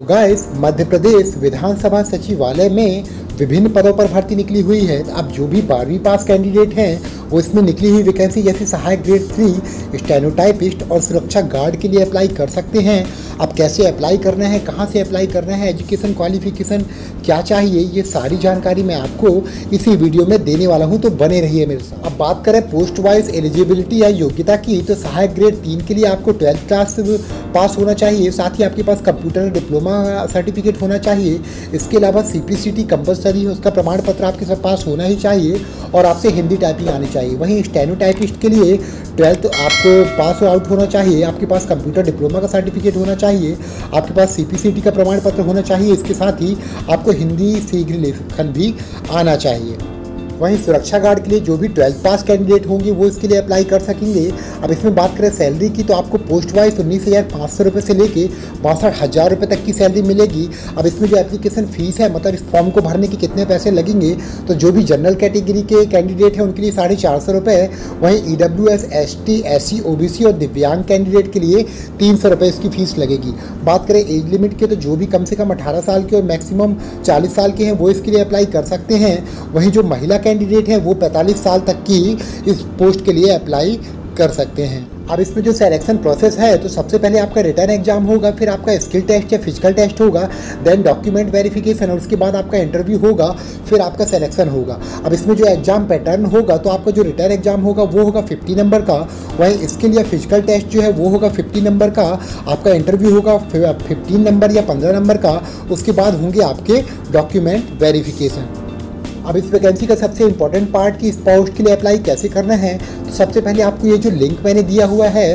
तो गाइस मध्य प्रदेश विधानसभा सचिवालय में विभिन्न पदों पर भर्ती निकली हुई है। अब जो भी बारहवीं पास कैंडिडेट हैं वो इसमें निकली हुई वैकेंसी जैसे सहायक ग्रेड थ्री स्टेनोटाइपिस्ट और सुरक्षा गार्ड के लिए अप्लाई कर सकते हैं। अब कैसे अप्लाई करना है, कहाँ से अप्लाई करना है एजुकेशन क्वालिफिकेशन क्या चाहिए, ये सारी जानकारी मैं आपको इसी वीडियो में देने वाला हूँ तो बने रहिए मेरे साथ। अब बात करें पोस्ट वाइज एलिजिबिलिटी या योग्यता की तो सहायक ग्रेड तीन के लिए आपको ट्वेल्थ क्लास पास होना चाहिए, साथ ही आपके पास कंप्यूटर डिप्लोमा सर्टिफिकेट होना चाहिए। इसके अलावा C P C T compulsory उसका प्रमाण पत्र आपके साथ पास होना ही चाहिए। और आपसे हिंदी टाइपिंग आनी चाहिए। वहीं स्टेनोटाइपिस्ट के लिए ट्वेल्थ तो आपको पास आउट होना चाहिए। आपके पास कंप्यूटर डिप्लोमा का सर्टिफिकेट होना चाहिए। आपके पास सी का प्रमाण पत्र होना चाहिए। इसके साथ ही आपको हिंदी शीघ्र लेखन भी आना चाहिए। वहीं सुरक्षा गार्ड के लिए जो भी ट्वेल्थ पास कैंडिडेट होंगे, वो इसके लिए अप्लाई कर सकेंगे। अब इसमें बात करें सैलरी की तो आपको पोस्ट वाइज उन्नीस हज़ार पाँच सौ रुपये से लेके बासठ हज़ार रुपये तक की सैलरी मिलेगी। अब इसमें जो एप्लीकेशन फ़ीस है मतलब इस फॉर्म को भरने के कितने पैसे लगेंगे तो जो भी जनरल कैटेगरी के कैंडिडेट हैं, उनके लिए साढ़े चार सौ रुपये वहीं E W S S T S C O B C और दिव्यांग कैंडिडेट के लिए तीन सौ रुपये इसकी फ़ीस लगेगी। बात करें एज लिमिट के तो जो भी कम से कम अठारह साल के और मैक्सिमम चालीस साल के हैं, वो इसके लिए अप्लाई कर सकते हैं। वहीं जो महिला कैंडिडेट है, वो 45 साल तक की इस पोस्ट के लिए अप्लाई कर सकते हैं। अब इसमें जो सिलेक्शन प्रोसेस है तो सबसे पहले आपका रिटर्न एग्ज़ाम होगा, फिर आपका स्किल टेस्ट या फ़िज़िकल टेस्ट होगा देन डॉक्यूमेंट वेरिफिकेशन और उसके बाद आपका इंटरव्यू होगा, फिर आपका सिलेक्शन होगा। अब इसमें जो एग्ज़ाम पैटर्न होगा तो आपका जो रिटर्न एग्ज़ाम होगा, वो होगा फिफ्टी नंबर का, वहीं स्किल या फ़िज़िकल टेस्ट जो है, वो होगा फिफ्टी नंबर का, आपका इंटरव्यू होगा फिफ्टीन नंबर या पंद्रह नंबर का, उसके बाद होंगे आपके डॉक्यूमेंट वेरिफिकेशन अब इस वैकेंसी का सबसे इंपॉर्टेंट पार्ट कि इस पोस्ट के लिए अप्लाई कैसे करना है तो सबसे पहले आपको ये जो लिंक मैंने दिया हुआ है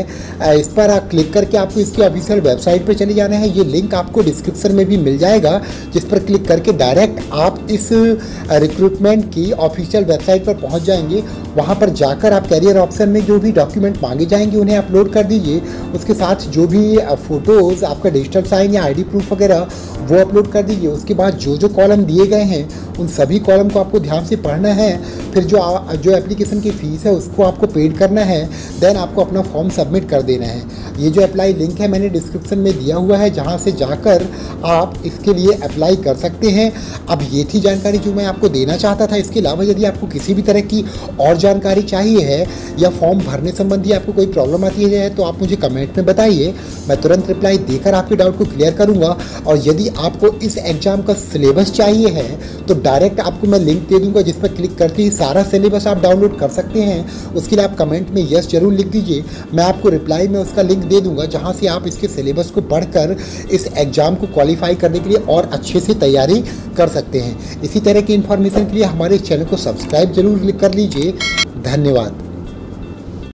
इस पर आप क्लिक करके आपको इसकी ऑफिशियल वेबसाइट पर चले जाना है। ये लिंक आपको डिस्क्रिप्शन में भी मिल जाएगा, जिस पर क्लिक करके डायरेक्ट आप इस रिक्रूटमेंट की ऑफिशियल वेबसाइट पर पहुँच जाएँगे। वहाँ पर जाकर आप कैरियर ऑप्शन में जो भी डॉक्यूमेंट मांगे जाएँगे, उन्हें अपलोड कर दीजिए। उसके साथ जो भी फ़ोटोज़ आपका डिजिटल साइन या आईडी प्रूफ वगैरह, वो अपलोड कर दीजिए। उसके बाद जो जो कॉलम दिए गए हैं उन सभी कॉलम को आपको ध्यान से पढ़ना है फिर जो आ, जो एप्लीकेशन की फ़ीस है उसको आपको पेड करना है देन आपको अपना फॉर्म सबमिट कर देना है। ये जो अप्लाई लिंक है मैंने डिस्क्रिप्शन में दिया हुआ है, जहाँ से जाकर आप इसके लिए अप्लाई कर सकते हैं। अब ये थी जानकारी जो मैं आपको देना चाहता था। इसके अलावा यदि आपको किसी भी तरह की और जानकारी चाहिए है या फॉर्म भरने संबंधी आपको कोई प्रॉब्लम आती है तो आप मुझे कमेंट में बताइए। मैं तुरंत रिप्लाई देकर आपके डाउट को क्लियर करूँगा। और यदि आपको इस एग्ज़ाम का सिलेबस चाहिए है तो डायरेक्ट आपको मैं लिंक दे दूँगा जिस पर क्लिक करते ही सारा सिलेबस आप डाउनलोड कर सकते हैं। उसके लिए आप कमेंट में यस ज़रूर लिख दीजिए। मैं आपको रिप्लाई में उसका लिंक दे दूँगा, जहाँ से आप इसके सिलेबस को पढ़कर इस एग्ज़ाम को क्वालिफाई करने के लिए और अच्छे से तैयारी कर सकते हैं। इसी तरह की इन्फॉर्मेशन के लिए हमारे चैनल को सब्सक्राइब ज़रूर कर लीजिए। धन्यवाद।